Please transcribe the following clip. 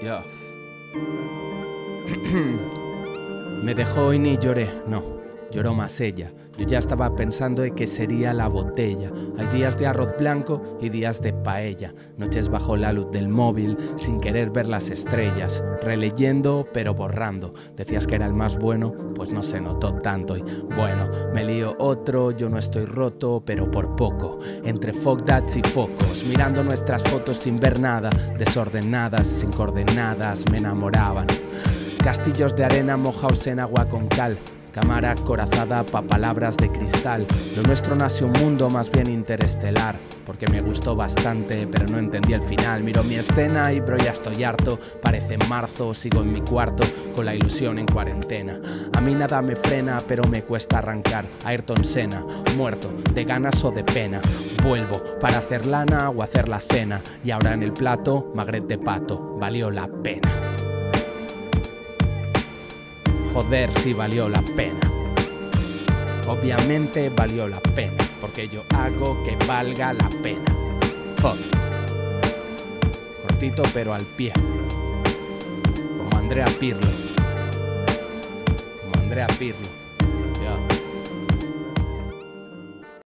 Yo. Me dejó y ni lloré, no, lloró más ella. Yo ya estaba pensando en que sería la botella. Hay días de arroz blanco y días de paella. Noches bajo la luz del móvil, sin querer ver las estrellas. Releyendo, pero borrando. Decías que era el más bueno, pues no se notó tanto. Y bueno, me lío otro, yo no estoy roto, pero por poco. Entre fogdats y focos, mirando nuestras fotos sin ver nada. Desordenadas, sin coordenadas, me enamoraban. Castillos de arena mojados en agua con cal cámara corazada pa' palabras de cristal. Lo nuestro nació un mundo más bien interestelar, porque me gustó bastante, pero no entendí el final. Miro mi escena y bro, ya estoy harto. Parece marzo, sigo en mi cuarto, con la ilusión en cuarentena. A mí nada me frena, pero me cuesta arrancar. Ayrton Senna, muerto, de ganas o de pena. Vuelvo para hacer lana o hacer la cena. Y ahora en el plato, magret de pato, valió la pena joder si valió la pena. Obviamente valió la pena, porque yo hago que valga la pena. Joder. Cortito pero al pie. Como Andrea Pirlo. Como Andrea Pirlo.